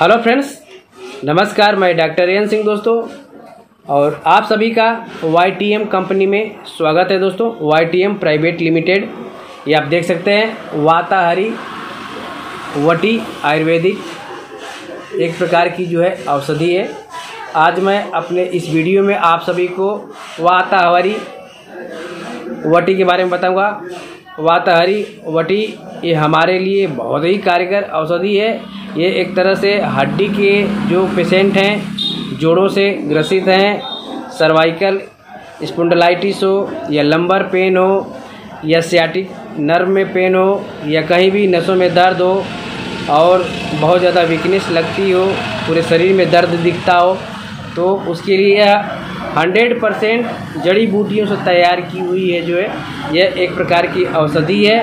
Hello friends नमस्कार, मैं doctor N Singh दोस्तों, और आप सभी का एम कंपनी में स्वागत है दोस्तों एम प्राइवेट लिमिटेड ये आप देख सकते हैं, वाताहारी वटी आयुर्वेदिक एक प्रकार की जो है औषधि है। आज मैं अपने इस वीडियो में आप सभी को वाताहारी वटी के बारे में बताऊँगा। वाताहारी वटी ये हमारे लिए बहुत ही कारगर औषधि है ये एक तरह से हड्डी के जो पेशेंट हैं, जोड़ों से ग्रसित हैं सर्वाइकल स्पॉन्डलाइटिस हो, या लंबर पेन हो, या सियाटिक नर्व में पेन हो, या कहीं भी नसों में दर्द हो, और बहुत ज़्यादा वीकनेस लगती हो, पूरे शरीर में दर्द दिखता हो तो उसके लिए हंड्रेड परसेंट जड़ी बूटियों से तैयार की हुई है जो है, यह एक प्रकार की औषधि है।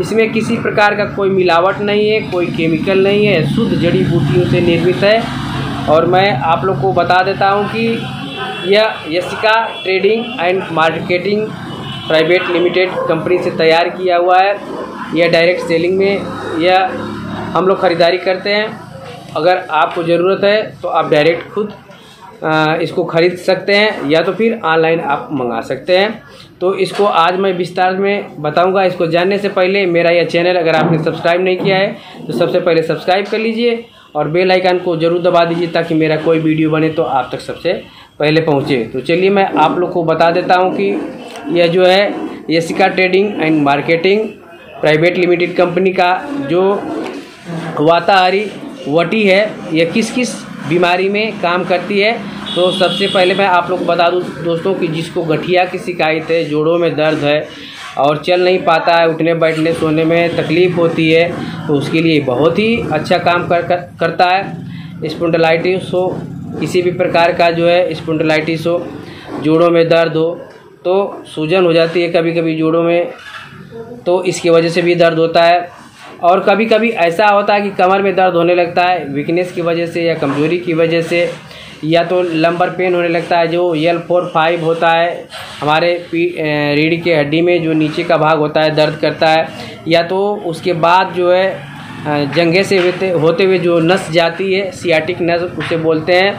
इसमें किसी प्रकार का कोई मिलावट नहीं है, कोई केमिकल नहीं है, शुद्ध जड़ी बूटियों से निर्मित है। और मैं आप लोग को बता देता हूँ कि यह Yashika trading and marketing private limited company से तैयार किया हुआ है। यह डायरेक्ट सेलिंग में यह हम लोग ख़रीदारी करते हैं। अगर आपको ज़रूरत है तो आप डायरेक्ट खुद इसको ख़रीद सकते हैं या तो फिर ऑनलाइन आप मंगा सकते हैं। तो इसको आज मैं विस्तार में बताऊँगा। इसको जानने से पहले मेरा यह चैनल अगर आपने सब्सक्राइब नहीं किया है तो सबसे पहले सब्सक्राइब कर लीजिए और बेल आइकन को ज़रूर दबा दीजिए ताकि मेरा कोई वीडियो बने तो आप तक सबसे पहले पहुँचे। तो चलिए मैं आप लोग को बता देता हूँ कि यह जो है Yashika trading and marketing private limited company का जो वाताहारी वटी है, यह किस किस बीमारी में काम करती है तो सबसे पहले मैं आप लोग को बता दूँ दोस्तों कि जिसको गठिया की शिकायत है जोड़ों में दर्द है और चल नहीं पाता है उठने बैठने सोने में तकलीफ़ होती है तो उसके लिए बहुत ही अच्छा काम कर, कर करता है। स्पॉन्डलाइटिस हो किसी भी प्रकार का जो है स्पॉन्डलाइटिस हो जोड़ों में दर्द हो तो सूजन हो जाती है कभी कभी जोड़ों में तो इसकी वजह से भी दर्द होता है। और कभी कभी ऐसा होता है कि कमर में दर्द होने लगता है वीकनेस की वजह से या कमज़ोरी की वजह से या तो लंबर पेन होने लगता है, जो यल फोर फाइव होता है, हमारे पी रीढ़ के हड्डी में जो नीचे का भाग होता है, दर्द करता है, या तो उसके बाद जो है जंगे से होते होते हुए जो नस जाती है सियाटिक नस उसे बोलते हैं,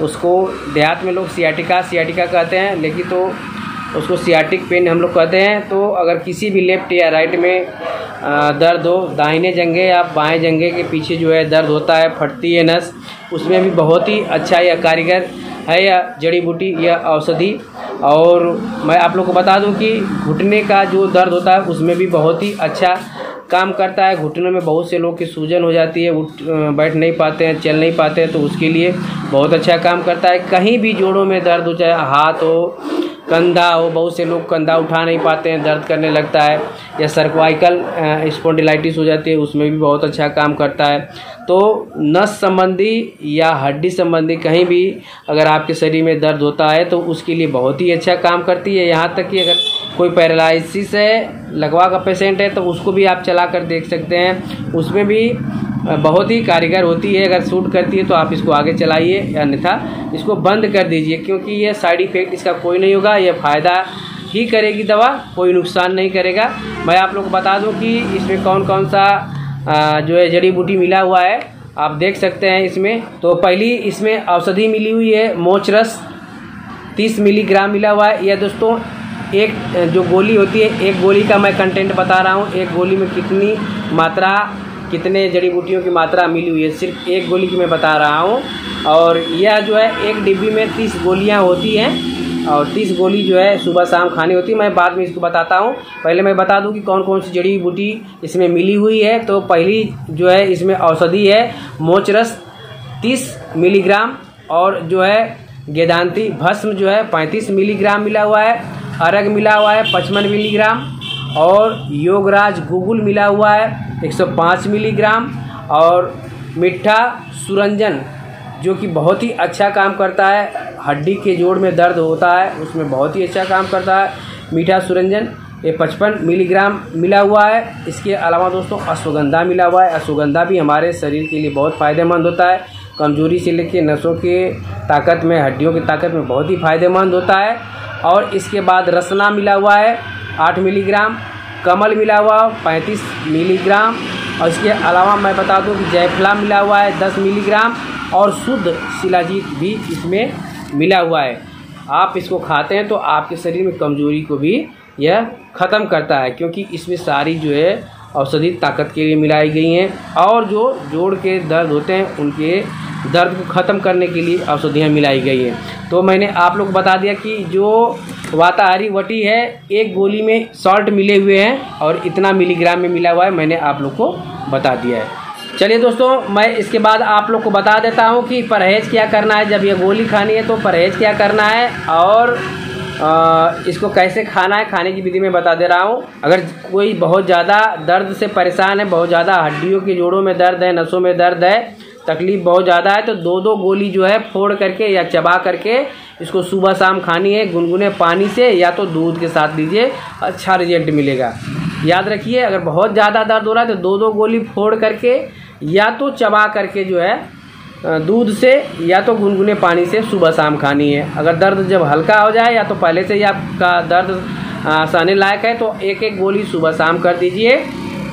उसको देहात में लोग सियाटिका सियाटिका कहते हैं, लेकिन तो उसको सियाटिक पेन हम लोग कहते हैं। तो अगर किसी भी लेफ़्ट या राइट में दर्द हो, दाहिने जंगे या बाएँ जंगे के पीछे जो है दर्द होता है, फटती है नस, उसमें भी बहुत ही अच्छा या कारीगर है या जड़ी बूटी या औषधि। और मैं आप लोग को बता दूँ कि घुटने का जो दर्द होता है, उसमें भी बहुत ही अच्छा काम करता है। घुटनों में बहुत से लोग की सूजन हो जाती है, उठ बैठ नहीं पाते हैं, चल नहीं पाते हैं तो उसके लिए बहुत अच्छा काम करता है। कहीं भी जोड़ों में दर्द हो, चाहे हाथ हो कंधा हो बहुत से लोग कंधा उठा नहीं पाते हैं, दर्द करने लगता है, या सर्वाइकल स्पॉन्डिलाइटिस हो जाती है, उसमें भी बहुत अच्छा काम करता है। तो नस संबंधी या हड्डी संबंधी कहीं भी अगर आपके शरीर में दर्द होता है तो उसके लिए बहुत ही अच्छा काम करती है। यहाँ तक कि अगर कोई पैरालिसिस है, लगवा का पेशेंट है तो उसको भी आप चला कर देख सकते हैं। उसमें भी बहुत ही कारीगर होती है, अगर सूट करती है तो आप इसको आगे चलाइए, अन्यथा इसको बंद कर दीजिए, क्योंकि ये साइड इफ़ेक्ट इसका कोई नहीं होगा, ये फ़ायदा ही करेगी दवा, कोई नुकसान नहीं करेगा। मैं आप लोग को बता दूँ कि इसमें कौन कौन सा जो है जड़ी बूटी मिला हुआ है, आप देख सकते हैं इसमें। तो पहली इसमें औषधि मिली हुई है मोचरस तीस मिलीग्राम मिला हुआ है। यह दोस्तों, एक, जो गोली होती है, एक गोली का मैं कंटेंट बता रहा हूँ, एक गोली में कितनी मात्रा कितने जड़ी बूटियों की मात्रा मिली हुई है, सिर्फ़ एक गोली की मैं बता रहा हूँ। और यह जो है, एक डिब्बी में तीस गोलियाँ होती हैं। और तीस गोली जो है, सुबह शाम खानी होती है। मैं बाद में इसको बताता हूँ। पहले मैं बता दूँ कि कौन कौन सी जड़ी बूटी इसमें मिली हुई है। तो पहली जो है, इसमें औषधि है, मोचरस तीस मिलीग्राम और जो है, गेदांती भस्म जो है, पैंतीस मिलीग्राम मिला हुआ है। अरग मिला हुआ है, पचपन मिलीग्राम। और योगराज गुगुल मिला हुआ है 105 मिलीग्राम, और मिठा सुरंजन, जो कि बहुत ही अच्छा काम करता है, हड्डी के जोड़ में दर्द होता है, उसमें बहुत ही अच्छा काम करता है, मीठा सुरंजन, ये पचपन मिलीग्राम मिला हुआ है, इसके अलावा दोस्तों अश्वगंधा मिला हुआ है, अश्वगंधा भी हमारे शरीर के लिए बहुत फ़ायदेमंद होता है, कमज़ोरी से लेकर नसों के ताकत में, हड्डियों की ताकत में बहुत ही फ़ायदेमंद होता है, और इसके बाद रसना मिला हुआ है आठ मिलीग्राम, कमल मिला हुआ पैंतीस मिलीग्राम, और इसके अलावा मैं बता दूँ कि जयफला मिला हुआ है दस मिलीग्राम, और शुद्ध शिलाजीत भी इसमें मिला हुआ है। आप इसको खाते हैं तो आपके शरीर में कमज़ोरी को भी यह ख़त्म करता है, क्योंकि इसमें सारी जो है औषधि ताकत के लिए मिलाई गई हैं, और जो जोड़ के दर्द होते हैं, उनके दर्द को ख़त्म करने के लिए औषधियाँ मिलाई गई हैं। तो मैंने आप लोग को बता दिया कि जो वाताहारी वटी है एक गोली में सॉल्ट मिले हुए हैं और इतना मिलीग्राम में मिला हुआ है मैंने आप लोग को बता दिया है। चलिए दोस्तों मैं इसके बाद आप लोग को बता देता हूँ कि परहेज़ क्या करना है। जब ये गोली खानी है तो परहेज़ क्या करना है और आ, इसको कैसे खाना है खाने की विधि में बता दे रहा हूँ। अगर कोई बहुत ज़्यादा दर्द से परेशान है बहुत ज़्यादा हड्डियों के जोड़ों में दर्द है नसों में दर्द है तकलीफ़ बहुत ज़्यादा है तो दो दो गोली जो है फोड़ करके या चबा करके इसको सुबह शाम खानी है, गुनगुने पानी से या तो दूध के साथ लीजिए अच्छा रिज़ल्ट मिलेगा। याद रखिए, अगर बहुत ज़्यादा दर्द हो रहा है तो दो दो गोली फोड़ करके या तो चबा करके जो है दूध से या तो गुनगुने पानी से सुबह शाम खानी है। अगर दर्द जब हल्का हो जाए, या तो पहले से ही आपका दर्द सहने लायक है तो एक एक गोली सुबह शाम कर दीजिए।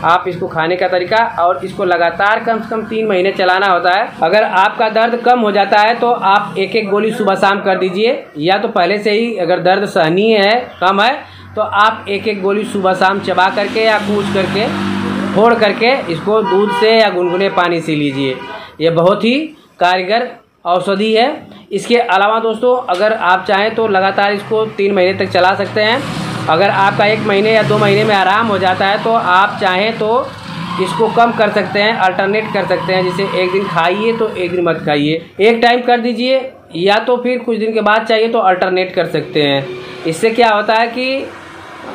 आप इसको खाने का तरीका और इसको लगातार कम से कम तीन महीने चलाना होता है। अगर आपका दर्द कम हो जाता है तो आप एक एक गोली सुबह शाम कर दीजिए। या तो पहले से ही अगर दर्द सहनीय है, कम है तो आप एक एक गोली सुबह शाम चबा करके या कूच करके, फोड़ करके इसको दूध से या गुनगुने पानी से लीजिए। यह बहुत ही कारगर औषधि है। इसके अलावा दोस्तों, अगर आप चाहें तो लगातार इसको तीन महीने तक चला सकते हैं। अगर आपका एक महीने या दो महीने में आराम हो जाता है तो आप चाहें तो इसको कम कर सकते हैं अल्टरनेट कर सकते हैं, जैसे एक दिन खाइए तो एक दिन मत खाइए। एक टाइम कर दीजिए, या तो फिर कुछ दिन के बाद चाहिए तो अल्टरनेट कर सकते हैं। इससे क्या होता है कि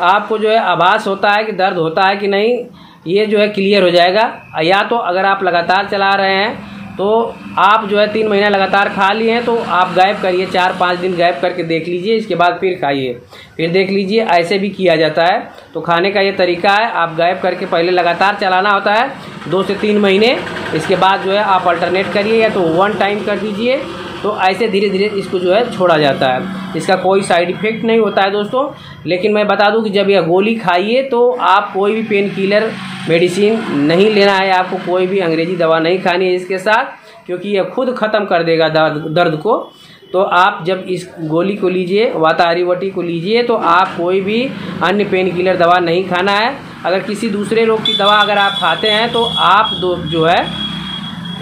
आपको जो है आभास होता है कि दर्द होता है कि नहीं, ये जो है क्लियर हो जाएगा। या तो अगर आप लगातार चला रहे हैं तो आप जो है तीन महीना लगातार खा लिए हैं तो आप गायब करिए, चार पाँच दिन गायब करके देख लीजिए, इसके बाद फिर खाइए। फिर देख लीजिए, ऐसे भी किया जाता है। तो खाने का ये तरीका है, आप गायब करके पहले लगातार चलाना होता है, दो से तीन महीने, इसके बाद जो है आप अल्टरनेट करिए या तो वन टाइम कर दीजिए। तो ऐसे धीरे धीरे इसको जो है छोड़ा जाता है। इसका कोई साइड इफ़ेक्ट नहीं होता है दोस्तों। लेकिन मैं बता दूँ कि जब यह गोली खाइए तो आप कोई भी पेन किलर मेडिसिन नहीं लेना है। आपको कोई भी अंग्रेज़ी दवा नहीं खानी है इसके साथ, क्योंकि यह खुद ख़त्म कर देगा दर्द दर्द को। तो आप जब इस गोली को लीजिए वातारिवटी को लीजिए तो आप कोई भी अन्य पेन किलर दवा नहीं खाना है। अगर किसी दूसरे रोग की दवा अगर आप खाते हैं तो आप दो जो है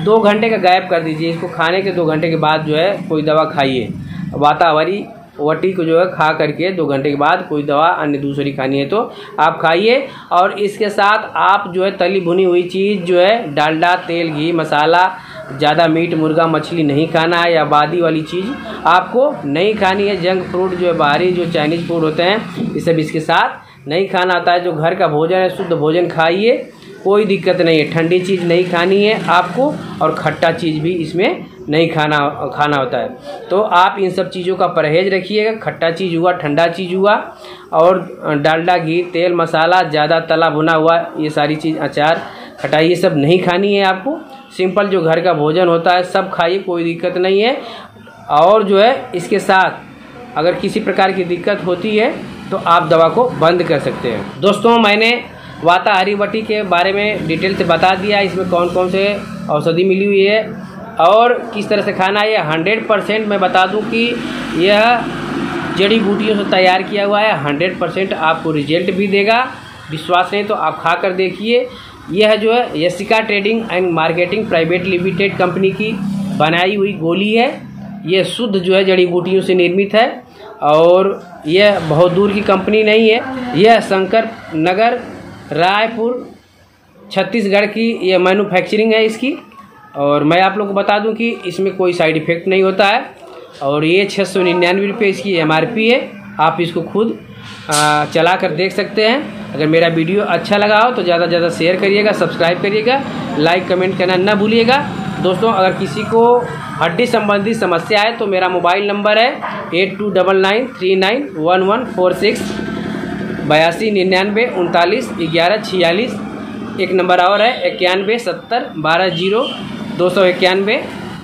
दो घंटे का गायब कर दीजिए, इसको खाने के दो घंटे के बाद जो है कोई दवा खाइए। वातावरी वटी को जो है खा करके दो घंटे के बाद कोई दवा अन्य दूसरी खानी है तो आप खाइए। और इसके साथ आप जो है तली भुनी हुई चीज़ जो है, डालडा, तेल, घी, मसाला, ज़्यादा मीट, मुर्गा, मछली नहीं खाना है या बादी वाली चीज़ आपको नहीं खानी है। जंक फ्रूट जो है, बाहरी जो चाइनीज़ फ़ूड होते हैं ये सब इसके साथ नहीं खाना आता है। जो घर का भोजन है, शुद्ध भोजन खाइए। कोई दिक्कत नहीं है। ठंडी चीज़ नहीं खानी है आपको और खट्टा चीज़ भी इसमें नहीं खाना खाना होता है। तो आप इन सब चीज़ों का परहेज रखिएगा। खट्टा चीज़ हुआ, ठंडा चीज़ हुआ और डालडा घी, तेल, मसाला, ज़्यादा तला भुना हुआ ये सारी चीज़, अचार खटाई ये सब नहीं खानी है आपको। सिंपल जो घर का भोजन होता है सब खाइए, कोई दिक्कत नहीं है। और जो है इसके साथ अगर किसी प्रकार की दिक्कत होती है तो आप दवा को बंद कर सकते हैं। दोस्तों, मैंने वाता हरीवटी के बारे में डिटेल से बता दिया। इसमें कौन कौन से औषधि मिली हुई है और किस तरह से खाना है हंड्रेड परसेंट मैं बता दूँ कि यह जड़ी बूटियों से तैयार किया हुआ है। हंड्रेड परसेंट आपको रिज़ल्ट भी देगा। विश्वास नहीं तो आप खा कर देखिए। यह जो है Yashika trading and marketing private limited company की बनाई हुई गोली है। यह शुद्ध जो है जड़ी बूटियों से निर्मित है और यह बहुत दूर की कंपनी नहीं है। यह शंकर नगर रायपुर, छत्तीसगढ़ की ये मैन्युफैक्चरिंग है इसकी। और मैं आप लोग को बता दूँ कि इसमें कोई साइड इफ़ेक्ट नहीं होता है। और ये छः सौ निन्यानवे रुपये इसकी एमआरपी है। आप इसको खुद चला कर देख सकते हैं। अगर मेरा वीडियो अच्छा लगा हो तो ज़्यादा से ज़्यादा शेयर करिएगा सब्सक्राइब करिएगा लाइक कमेंट करना ना भूलिएगा। दोस्तों, अगर किसी को हड्डी संबंधी समस्या है तो मेरा मोबाइल नंबर है eight two double nine three nine one one four six. बयासी, निन्यानवे, उनतालीस, ग्यारह, छियालीस, एक नंबर और है, इक्यानवे, सत्तर, बारह, ज़ीरो, दो सौ इक्यानवे,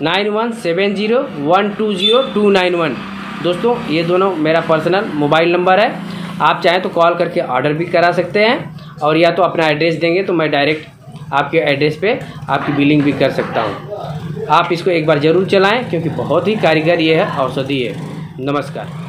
nine one, seven zero, one two zero, two nine one. दोस्तों, ये दोनों मेरा पर्सनल मोबाइल नंबर है। आप चाहें तो कॉल करके ऑर्डर भी करा सकते हैं और या तो अपना एड्रेस देंगे तो मैं डायरेक्ट आपके एड्रेस पे आपकी बिलिंग भी कर सकता हूँ। आप इसको एक बार ज़रूर चलाएँ, क्योंकि बहुत ही कारीगर ये है, औषधि है नमस्कार।